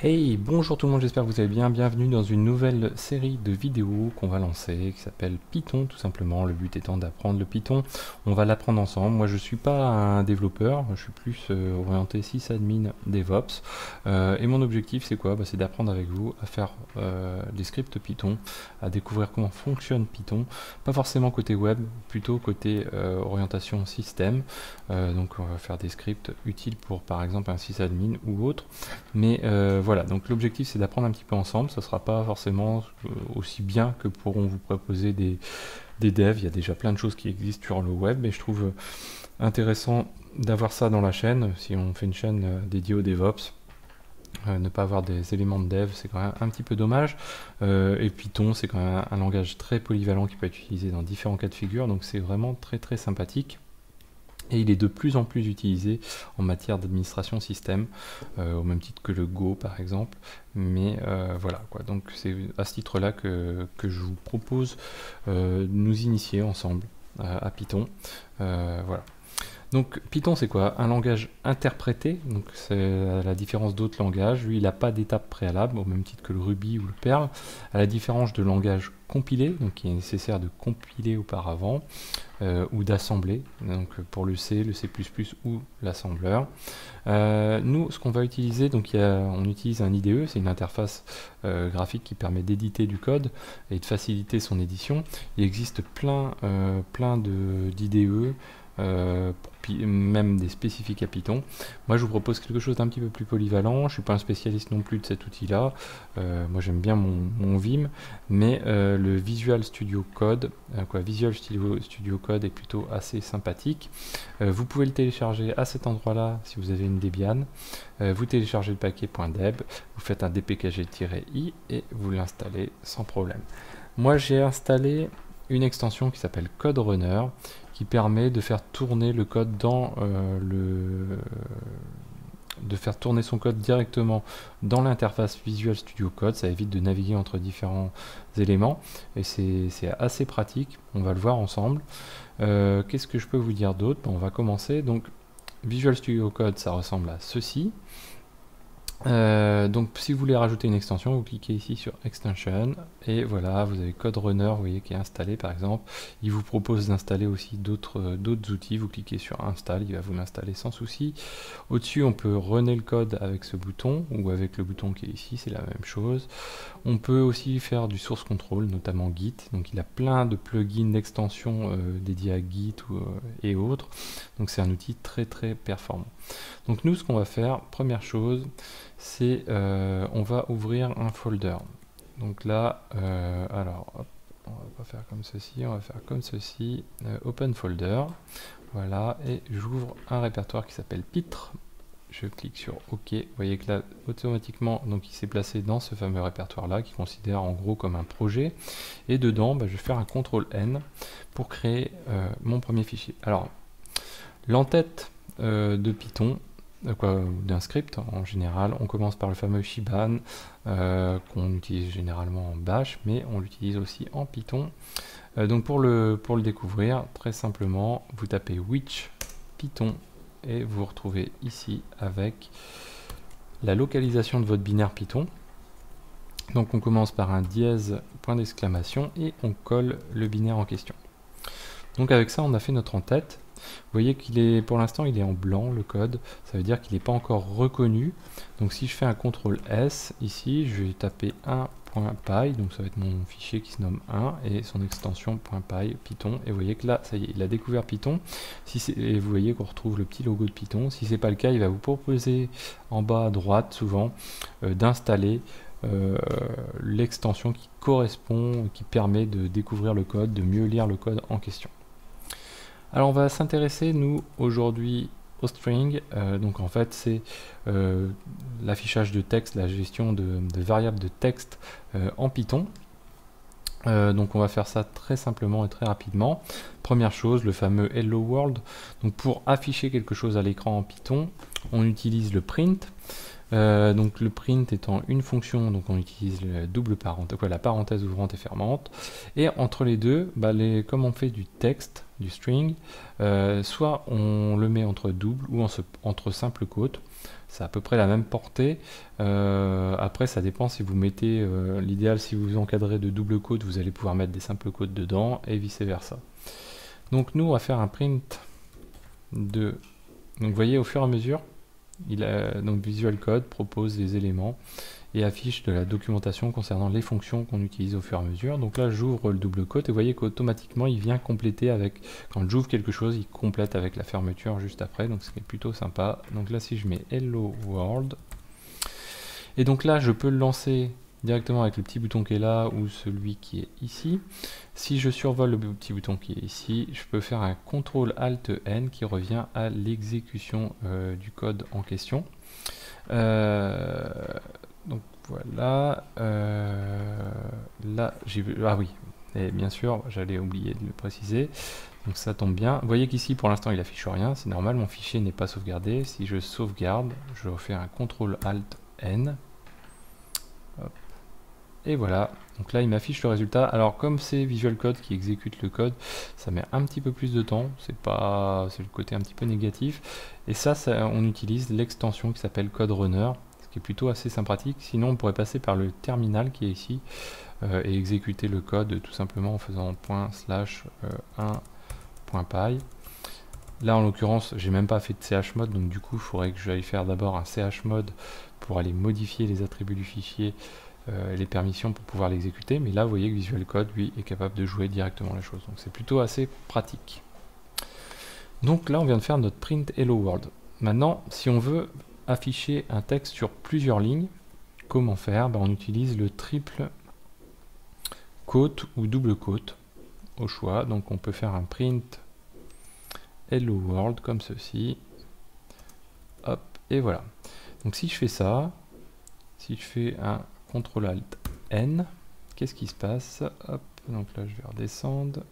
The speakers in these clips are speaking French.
Hey, bonjour tout le monde, j'espère que vous allez bien. Bienvenue dans une nouvelle série de vidéos qu'on va lancer qui s'appelle Python tout simplement. Le but étant d'apprendre le Python. On va l'apprendre ensemble. Moi je suis pas un développeur, je suis plus euh, orienté sysadmin DevOps. Euh, et mon objectif c'est quoi? Bah, C'est d'apprendre avec vous à faire euh, des scripts Python, à découvrir comment fonctionne Python. Pas forcément côté web, plutôt côté orientation système. donc on va faire des scripts utiles pour par exemple un sysadmin ou autre. Mais voilà, donc l'objectif c'est d'apprendre un petit peu ensemble, ça sera pas forcément euh, aussi bien que pourront vous proposer des, des devs, il y a déjà plein de choses qui existent sur le web, mais je trouve euh, intéressant d'avoir ça dans la chaîne, si on fait une chaîne euh, dédiée au DevOps, ne pas avoir des éléments de dev, c'est quand même un petit peu dommage. et Python, c'est quand même un, langage très polyvalent qui peut être utilisé dans différents cas de figure, donc c'est vraiment très très sympathique et il est de plus en plus utilisé en matière d'administration système, euh, au même titre que le Go par exemple. Mais euh, voilà, quoi. donc c'est à ce titre-là que, je vous propose euh, de nous initier ensemble à Python. voilà. Donc Python c'est quoi? Un langage interprété, donc c'est la différence d'autres langages. Lui il n'a pas d'étape préalable, au même titre que le Ruby ou le Perl, à la différence de langage compilé, donc il est nécessaire de compiler auparavant, euh, ou d'assembler, donc pour le C, le C++ ou l'assembleur. Euh, nous, ce qu'on va utiliser, on utilise un IDE, c'est une interface euh, graphique qui permet d'éditer du code et de faciliter son édition. Il existe plein, plein d'IDE euh, même des spécifiques à Python. Moi je vous propose quelque chose d'un petit peu plus polyvalent, je ne suis pas un spécialiste non plus de cet outil-là, euh, moi j'aime bien mon, Vim, mais euh, le Visual Studio Code, quoi, Visual Studio, Studio, Code est plutôt assez sympathique. vous pouvez le télécharger à cet endroit-là si vous avez une Debian, vous téléchargez le paquet .deb, vous faites un dpkg-i et vous l'installez sans problème. Moi j'ai installé une extension qui s'appelle Code Runner qui permet de faire tourner le code dans euh, le de faire tourner son code directement dans l'interface Visual Studio Code, ça évite de naviguer entre différents éléments et c'est assez pratique, on va le voir ensemble. Euh, qu'est-ce que je peux vous dire d'autre? On va commencer, donc Visual Studio Code ça ressemble à ceci, euh, donc si vous voulez rajouter une extension, vous cliquez ici sur Extension et voilà, vous avez Code Runner, vous voyez, qui est installé par exemple. Il vous propose d'installer aussi d'autres euh, outils. Vous cliquez sur Install, il va vous l'installer sans souci. Au-dessus, on peut runner le code avec ce bouton ou avec le bouton qui est ici, c'est la même chose. On peut aussi faire du source control, notamment Git. Donc il a plein de plugins d'extensions euh, dédiés à Git et autres. Donc c'est un outil très très performant. Donc nous, ce qu'on va faire, première chose, c'est euh, on va ouvrir un folder. Donc là, euh, alors, on va pas faire comme ceci, on va faire comme ceci, euh, open folder, voilà, et j'ouvre un répertoire qui s'appelle pitre. Je clique sur OK. Vous voyez que là, automatiquement, donc il s'est placé dans ce fameux répertoire-là, qui considère en gros comme un projet. Et dedans, bah, je vais faire un CTRL N pour créer mon premier fichier. Alors, l'entête de Python, d'un script en général. On commence par le fameux Shiban euh, qu'on utilise généralement en Bash, mais on l'utilise aussi en Python. Euh, donc pour le, pour le découvrir, très simplement, vous tapez which Python et vous vous retrouvez ici avec la localisation de votre binaire Python. Donc on commence par un dièse point d'exclamation et on colle le binaire en question. Donc avec ça, on a fait notre en-tête. Vous voyez qu'il est, pour l'instant, il est en blanc, le code. Ça veut dire qu'il n'est pas encore reconnu. Donc si je fais un CTRL S, ici, je vais taper 1.py, donc ça va être mon fichier qui se nomme 1, et son extension .py, Python. Et vous voyez que là, ça y est, il a découvert Python. Si et vous voyez qu'on retrouve le petit logo de Python. Si ce n'est pas le cas, il va vous proposer en bas à droite, souvent, euh, d'installer euh, l'extension qui correspond, qui permet de découvrir le code, de mieux lire le code en question. Alors on va s'intéresser nous aujourd'hui au string, euh, donc en fait c'est euh, l'affichage de texte, la gestion de, variables de texte euh, en Python. donc on va faire ça très simplement et très rapidement. Première chose, le fameux Hello World. Donc pour afficher quelque chose à l'écran en Python, on utilise le print. Euh, donc le print étant une fonction, donc on utilise le double parenthèse, la parenthèse ouvrante et fermante. Et entre les deux, bah, comme on fait du texte, du string, euh, soit on le met entre double ou entre simple quote. C'est à peu près la même portée. Euh, après, ça dépend si vous mettez, l'idéal si vous encadrez de double quote, vous allez pouvoir mettre des simples quotes dedans et vice versa. Donc nous, on va faire un print de... Donc vous voyez, au fur et à mesure, il a, donc Visual Code propose des éléments et affiche de la documentation concernant les fonctions qu'on utilise au fur et à mesure. Donc là, j'ouvre le double quote et vous voyez qu'automatiquement, il vient compléter avec, quand j'ouvre quelque chose, il complète avec la fermeture juste après, donc c'est plutôt sympa. Donc là, si je mets Hello World, et donc là, je peux le lancer directement avec le petit bouton qui est là ou celui qui est ici. Si je survole le petit bouton qui est ici, je peux faire un CTRL ALT N qui revient à l'exécution euh, du code en question. Euh, donc voilà. Euh, là, j'ai ah oui, et bien sûr, j'allais oublier de le préciser. Donc ça tombe bien. Vous voyez qu'ici, pour l'instant, il affiche rien. C'est normal, mon fichier n'est pas sauvegardé. Si je sauvegarde, je refais un CTRL ALT N et voilà, donc là il m'affiche le résultat. Alors comme c'est Visual Code qui exécute le code, ça met un petit peu plus de temps, c'est pas c'est le côté un petit peu négatif. Et ça, on utilise l'extension qui s'appelle Code Runner, ce qui est plutôt assez sympathique. Sinon on pourrait passer par le terminal qui est ici euh, et exécuter le code tout simplement en faisant point slash 1.py. Euh, là en l'occurrence j'ai même pas fait de chmod donc du coup il faudrait que j'aille faire d'abord un chmod pour aller modifier les attributs du fichier euh, les permissions pour pouvoir l'exécuter, mais là vous voyez que Visual Code lui est capable de jouer directement les choses, donc c'est plutôt assez pratique. Donc là on vient de faire notre print Hello World. Maintenant, si on veut afficher un texte sur plusieurs lignes, comment faire? Ben, On utilise le triple quote ou double quote au choix. Donc on peut faire un print Hello World comme ceci. Hop, et voilà. Donc si je fais ça, si je fais un CTRL ALT N. Qu'est-ce qui se passe? Hop, donc là je vais redescendre.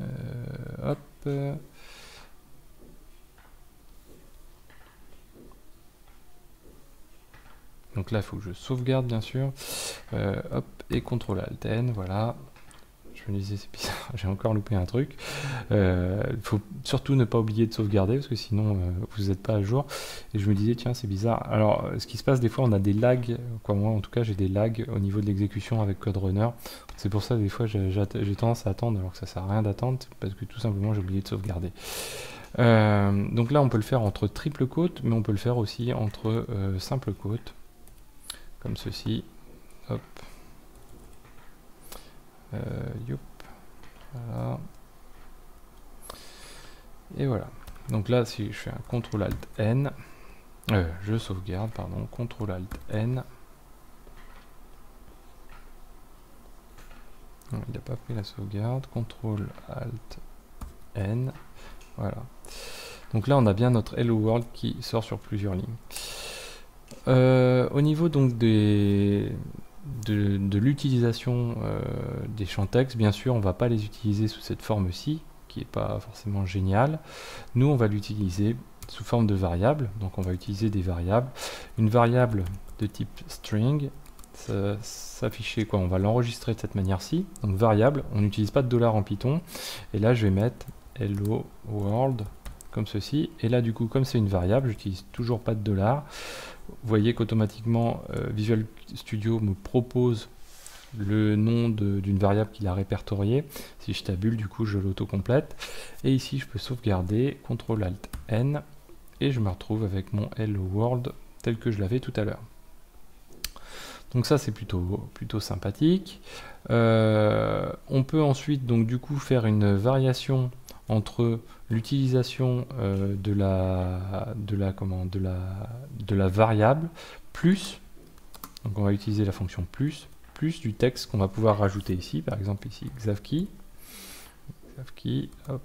Euh, hop. Donc là, il faut que je sauvegarde, bien sûr. Euh, hop, et CTRL ALT N, voilà je me disais c'est bizarre, j'ai encore loupé un truc. Il euh, faut surtout ne pas oublier de sauvegarder parce que sinon euh, vous n'êtes pas à jour. Et je me disais tiens c'est bizarre. Alors ce qui se passe des fois on a des lags, moi en tout cas j'ai des lags au niveau de l'exécution avec Code Runner. C'est pour ça des fois j'ai tendance à attendre alors que ça sert à rien d'attendre parce que tout simplement j'ai oublié de sauvegarder. Euh, donc là on peut le faire entre triple côte mais on peut le faire aussi entre simple côte comme ceci. Hop. Euh. Et voilà. Donc là, si je fais un CTRL ALT N, euh, je sauvegarde, pardon, CTRL ALT N. il n'a pas pris la sauvegarde. CTRL ALT N. Voilà. Donc là, on a bien notre Hello World qui sort sur plusieurs lignes. Euh, au niveau donc des, de, l'utilisation euh, des champs texte, bien sûr, on ne va pas les utiliser sous cette forme-ci, qui n'est pas forcément géniale. Nous, on va l'utiliser sous forme de variable. Donc, on va utiliser des variables. Une variable de type string, s'afficher quoi? On va l'enregistrer de cette manière-ci. Donc, variable, on n'utilise pas de dollar en Python. Et là, je vais mettre hello world comme ceci. Et là, du coup, comme c'est une variable, j'utilise toujours pas de dollar vous voyez qu'automatiquement euh, Visual Studio me propose le nom d'une variable qu'il a répertoriée. Si je tabule, du coup, je l'auto-complète. Et ici, je peux sauvegarder, CTRL ALT N, et je me retrouve avec mon Hello World tel que je l'avais tout à l'heure. Donc ça, c'est plutôt, plutôt sympathique. Euh, on peut ensuite, donc du coup, faire une variation entre l'utilisation euh, de, la, de, la, de, la, de la variable plus, donc on va utiliser la fonction plus, plus du texte qu'on va pouvoir rajouter ici, par exemple ici xavkey, xavkey, hop,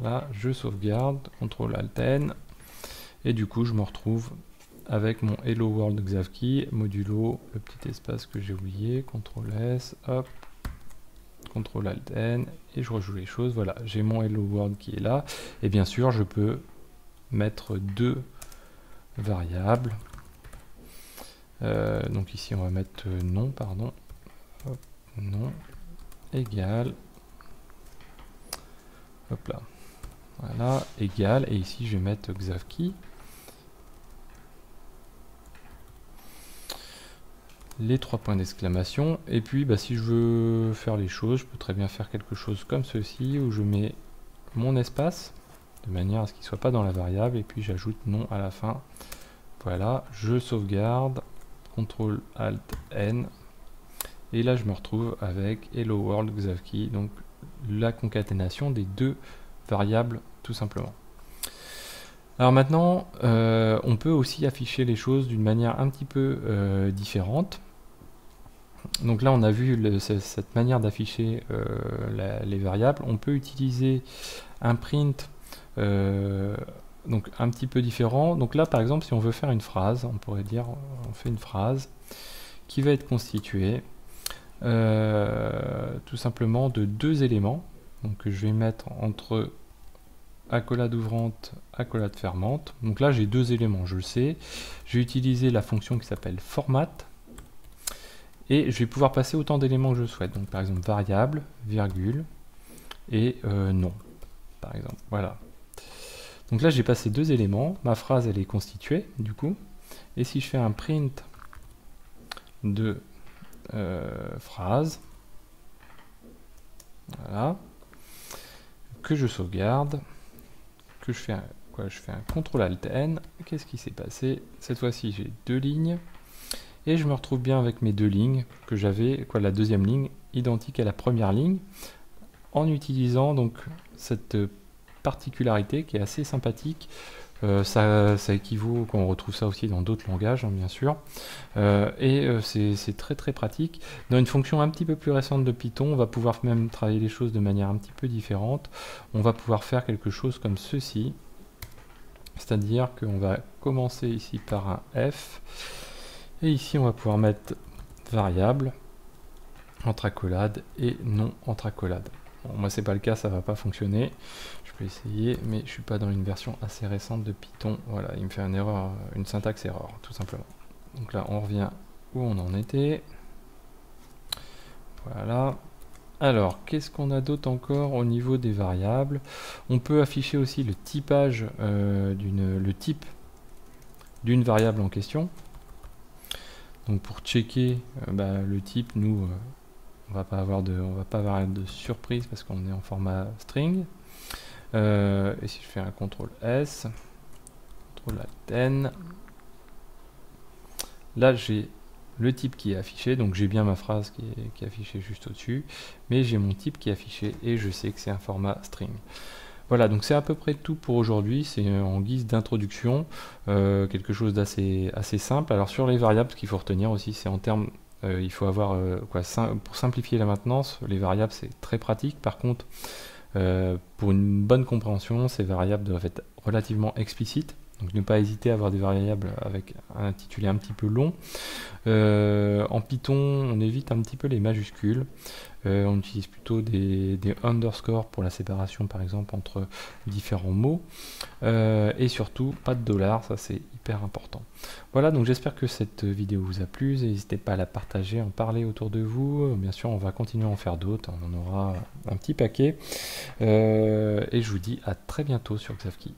voilà, je sauvegarde, CTRL ALT N, et du coup je me retrouve avec mon Hello World xavkey, modulo le petit espace que j'ai oublié, CTRL S, hop, CTRL ALT N et je rejoue les choses. Voilà, j'ai mon Hello World qui est là. Et bien sûr, je peux mettre deux variables. Euh, donc ici on va mettre non, pardon. non égal. Hop là. Voilà, égal. Et ici je vais mettre xavkey. Les trois points d'exclamation. Et puis, bah, si je veux faire les choses, je peux très bien faire quelque chose comme ceci, où je mets mon espace, de manière à ce qu'il ne soit pas dans la variable, et puis j'ajoute non à la fin. Voilà, je sauvegarde, CTRL ALT N, et là je me retrouve avec Hello World Xavkey, donc la concaténation des deux variables tout simplement. Alors maintenant, euh, on peut aussi afficher les choses d'une manière un petit peu euh, différente. Donc là, on a vu cette manière d'afficher euh, les variables. On peut utiliser un print euh, donc un petit peu différent. Donc là, par exemple, si on veut faire une phrase, on pourrait dire, on fait une phrase qui va être constituée euh, tout simplement de deux éléments. Donc je vais mettre entre accolade ouvrante, accolade fermante. Donc là, j'ai deux éléments, je le sais. Je vais utiliser la fonction qui s'appelle format et je vais pouvoir passer autant d'éléments que je souhaite. Donc par exemple variable, virgule et euh, nom, par exemple. Voilà. Donc là j'ai passé deux éléments. Ma phrase elle est constituée du coup. Et si je fais un print de euh, phrase, voilà, que je sauvegarde, que je fais un, quoi, je fais un CTRL ALT N, qu'est-ce qui s'est passé? Cette fois-ci j'ai deux lignes et je me retrouve bien avec mes deux lignes que j'avais, quoi, la deuxième ligne identique à la première ligne, en utilisant donc cette particularité qui est assez sympathique. Euh, ça, ça, équivaut, qu'on retrouve ça aussi dans d'autres langages, hein, bien sûr, euh, et euh, c'est très très pratique. Dans une fonction un petit peu plus récente de Python, on va pouvoir même travailler les choses de manière un petit peu différente. On va pouvoir faire quelque chose comme ceci, c'est-à-dire qu'on va commencer ici par un f, et ici, on va pouvoir mettre variable, entre accolades et non entre accolades. Bon, moi, c'est pas le cas, ça va pas fonctionner. Je peux essayer, mais je suis pas dans une version assez récente de Python. Voilà, il me fait une erreur, une syntaxe erreur, tout simplement. Donc là, on revient où on en était. Voilà. Alors, qu'est-ce qu'on a d'autre encore au niveau des variables? On peut afficher aussi le typage euh, le type d'une variable en question. Donc pour checker euh, bah, le type, nous, euh, on va pas avoir de, on va pas avoir de surprise parce qu'on est en format string. Euh, et si je fais un CTRL S, CTRL Alt N, là j'ai le type qui est affiché, donc j'ai bien ma phrase qui est, qui est affichée juste au-dessus, mais j'ai mon type qui est affiché et je sais que c'est un format string. Voilà, donc c'est à peu près tout pour aujourd'hui. C'est euh, en guise d'introduction, euh, quelque chose d'assez assez simple. Alors sur les variables, ce qu'il faut retenir aussi, c'est en termes, euh, il faut avoir quoi, pour simplifier la maintenance, les variables c'est très pratique. Par contre, pour une bonne compréhension, ces variables doivent être relativement explicites. Donc ne pas hésiter à avoir des variables avec un intitulé un petit peu long. en Python, on évite un petit peu les majuscules. Euh, on utilise plutôt des, underscores pour la séparation par exemple entre différents mots. Euh, et surtout pas de dollars, ça c'est hyper important. Voilà, donc j'espère que cette vidéo vous a plu. N'hésitez pas à la partager, en parler autour de vous. Bien sûr, on va continuer à en faire d'autres. On en aura un petit paquet. Euh, et je vous dis à très bientôt sur Xavki.